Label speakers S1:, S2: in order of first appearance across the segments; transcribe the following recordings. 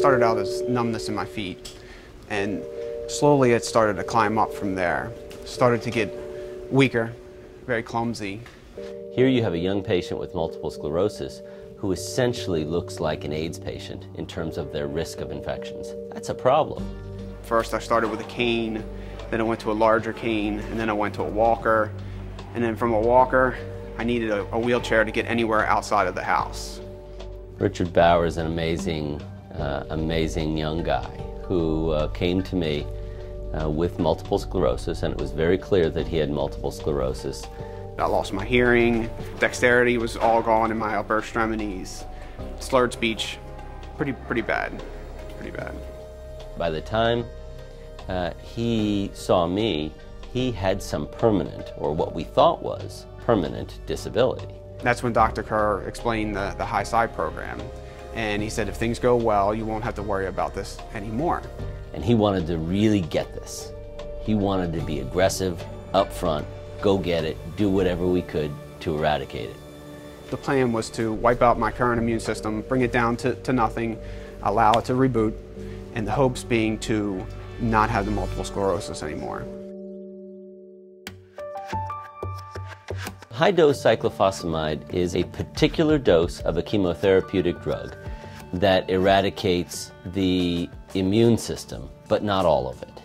S1: started out as numbness in my feet, and slowly it started to climb up from there. Started to get weaker, very clumsy.
S2: Here you have a young patient with multiple sclerosis who essentially looks like an AIDS patient in terms of their risk of infections. That's a problem.
S1: First, I started with a cane, then I went to a larger cane, and then I went to a walker. And then from a walker, I needed a, a wheelchair to get anywhere outside of the house.
S2: Richard Bauer is an amazing, uh, amazing young guy who uh, came to me uh, with multiple sclerosis, and it was very clear that he had multiple sclerosis.
S1: I lost my hearing, dexterity was all gone in my upper extremities, slurred speech, pretty, pretty bad, pretty bad.
S2: By the time uh, he saw me, he had some permanent, or what we thought was permanent, disability.
S1: That's when Dr. Kerr explained the, the HiCy program. And he said, if things go well, you won't have to worry about this anymore.
S2: And he wanted to really get this. He wanted to be aggressive, upfront, go get it, do whatever we could to eradicate it.
S1: The plan was to wipe out my current immune system, bring it down to, to nothing, allow it to reboot, and the hopes being to not have the multiple sclerosis anymore.
S2: High dose cyclophosphamide is a particular dose of a chemotherapeutic drug that eradicates the immune system, but not all of it.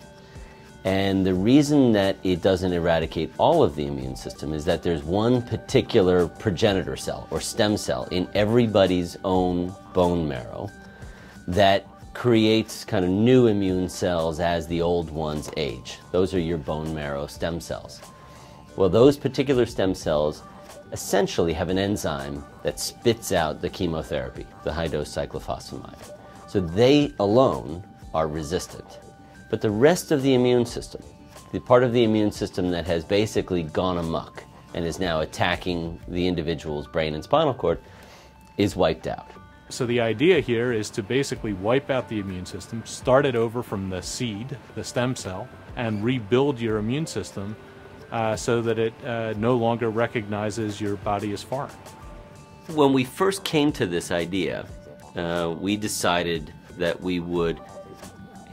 S2: And the reason that it doesn't eradicate all of the immune system is that there's one particular progenitor cell or stem cell in everybody's own bone marrow that creates kind of new immune cells as the old ones age. Those are your bone marrow stem cells. Well, those particular stem cells essentially have an enzyme that spits out the chemotherapy, the high dose cyclophosphamide. So they alone are resistant. But the rest of the immune system, the part of the immune system that has basically gone amuck and is now attacking the individual's brain and spinal cord, is wiped out.
S3: So the idea here is to basically wipe out the immune system, start it over from the seed, the stem cell, and rebuild your immune system uh, so that it uh, no longer recognizes your body as foreign.
S2: When we first came to this idea, uh, we decided that we would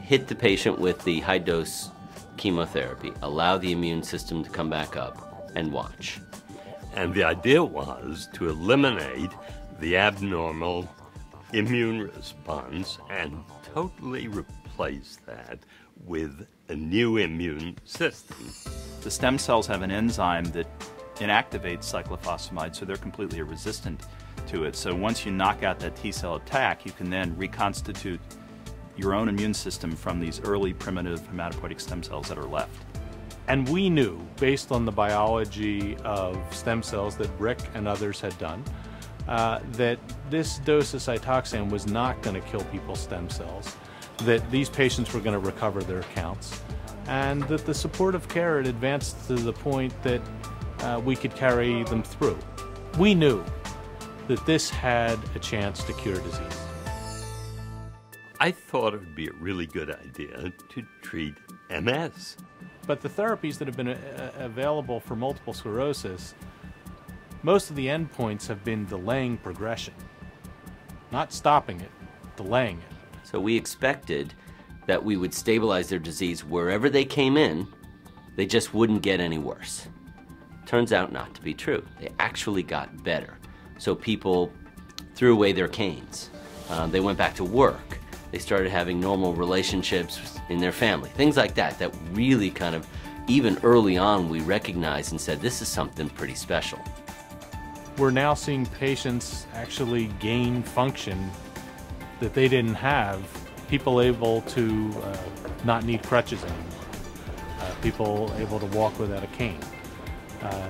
S2: hit the patient with the high dose chemotherapy, allow the immune system to come back up, and watch.
S4: And the idea was to eliminate the abnormal immune response and totally replace that with a new immune system.
S5: The stem cells have an enzyme that inactivates cyclophosphamide, so they're completely resistant to it. So once you knock out that T cell attack, you can then reconstitute your own immune system from these early primitive hematopoietic stem cells that are left.
S3: And we knew, based on the biology of stem cells that Rick and others had done, uh, that this dose of Cytoxan was not going to kill people's stem cells, that these patients were going to recover their counts, and that the supportive care had advanced to the point that uh, we could carry them through. We knew that this had a chance to cure disease.
S4: I thought it would be a really good idea to treat MS.
S3: But the therapies that have been uh, available for multiple sclerosis, most of the endpoints have been delaying progression. Not stopping it, delaying it.
S2: So we expected that we would stabilize their disease wherever they came in, they just wouldn't get any worse. Turns out not to be true. They actually got better. So people threw away their canes. Uh, they went back to work. They started having normal relationships in their family. Things like that, that really kind of, even early on, we recognized and said, this is something pretty special.
S3: We're now seeing patients actually gain function that they didn't have. People able to uh, not need crutches anymore. Uh, people able to walk without a cane. Uh,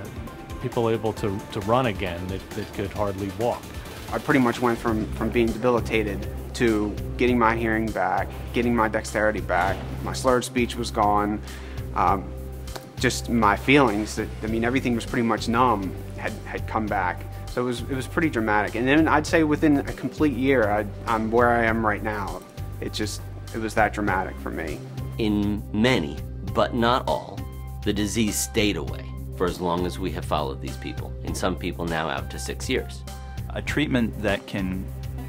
S3: people able to, to run again that, that could hardly walk.
S1: I pretty much went from, from being debilitated to getting my hearing back, getting my dexterity back. My slurred speech was gone. Um, just my feelings, that, I mean, everything was pretty much numb, had, had come back. So it was, it was pretty dramatic. And then I'd say within a complete year, I, I'm where I am right now. It just, it was that dramatic for me.
S2: In many, but not all, the disease stayed away for as long as we have followed these people. In some people now out to six years.
S5: A treatment that can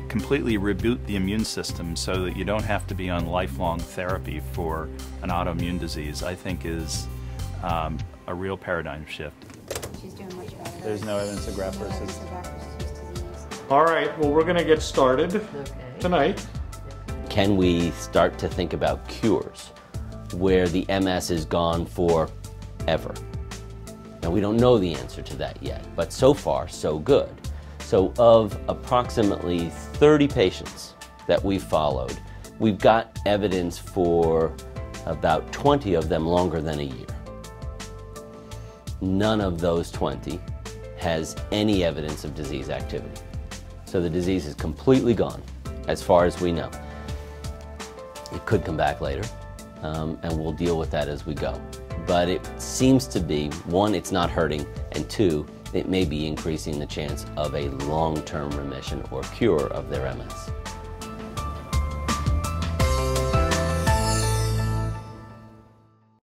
S5: completely reboot the immune system so that you don't have to be on lifelong therapy for an autoimmune disease, I think is um, a real paradigm shift.
S6: She's doing much better.
S7: There's no evidence of graft
S6: No
S7: versus.
S6: evidence of graft versus.
S3: All right, well, we're going to get started tonight.
S2: Can we start to think about cures where the MS is gone for ever? Now, we don't know the answer to that yet, but so far, so good. So, of approximately 30 patients that we followed, we've got evidence for about 20 of them longer than a year. None of those 20 has any evidence of disease activity. So the disease is completely gone, as far as we know. It could come back later, um, and we'll deal with that as we go. But it seems to be one, it's not hurting, and two, it may be increasing the chance of a long term remission or cure of their MS.